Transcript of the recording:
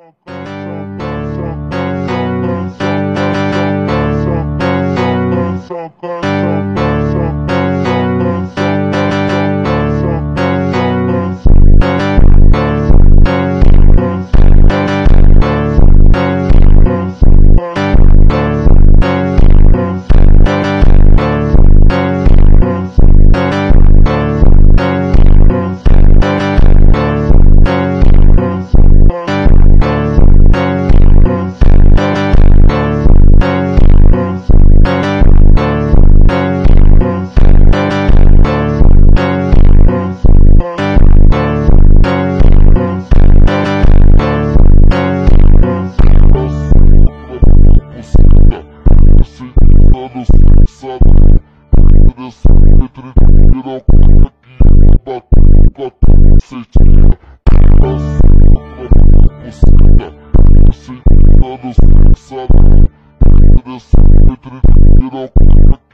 Coco. надо списаться. Перестать тренировку, какие подписывайте. Пустыня, если надо списаться. Перестать тренировку, какие